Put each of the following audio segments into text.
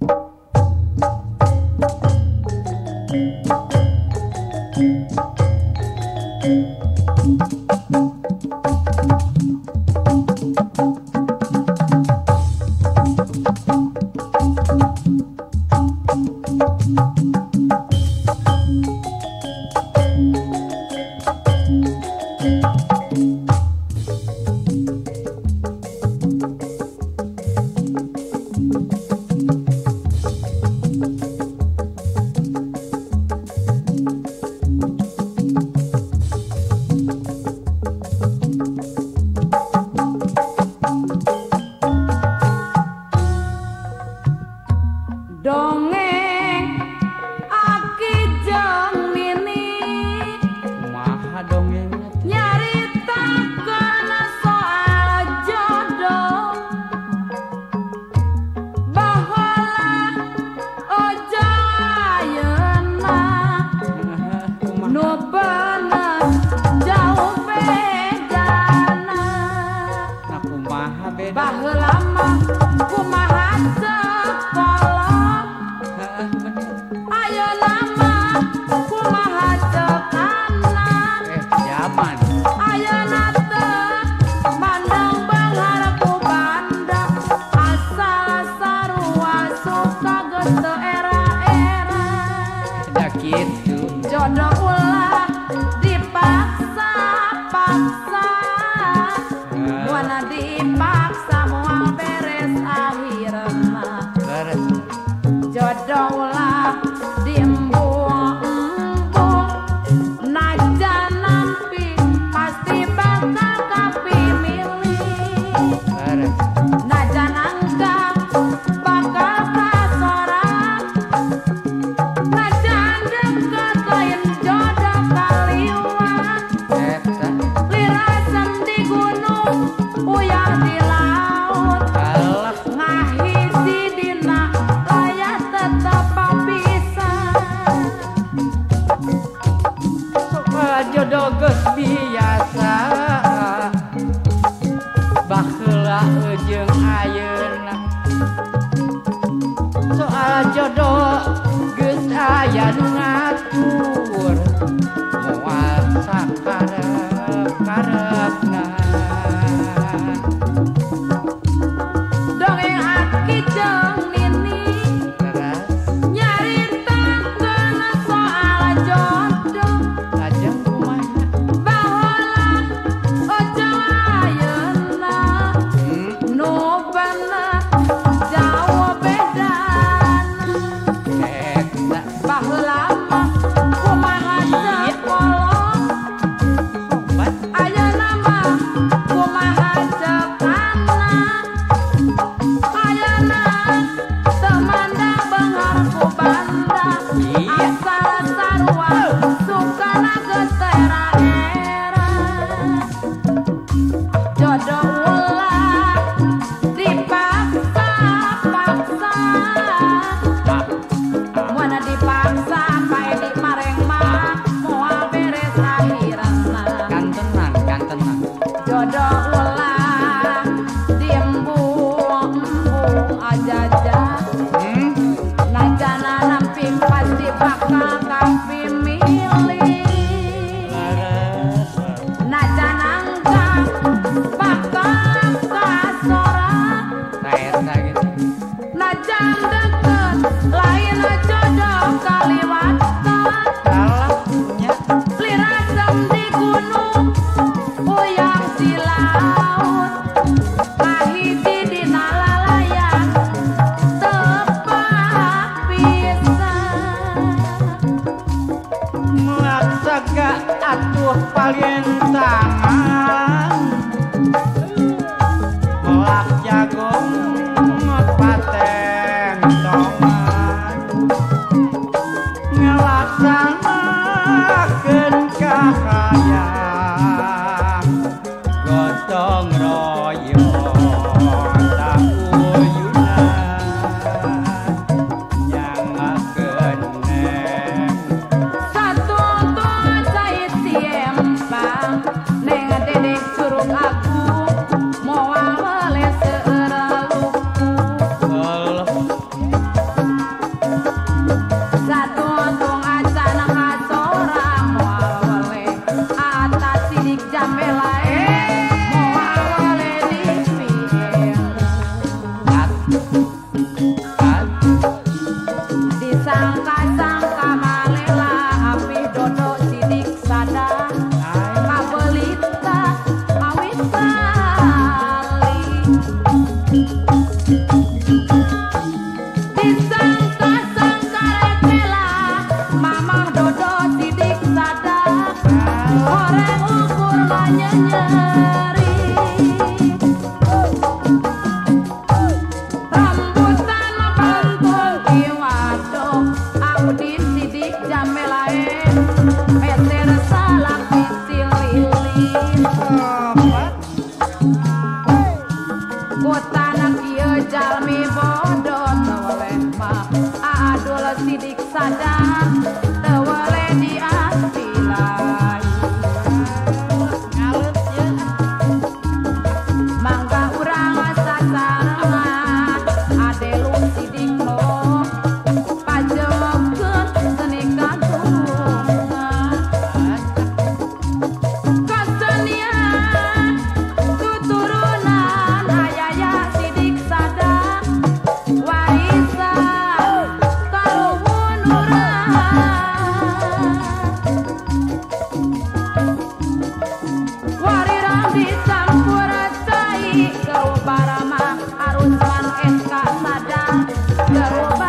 thank you. lama-lama Thank you. น้อง caramelo. Thank.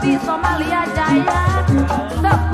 Di Somalia Jaya. Stop.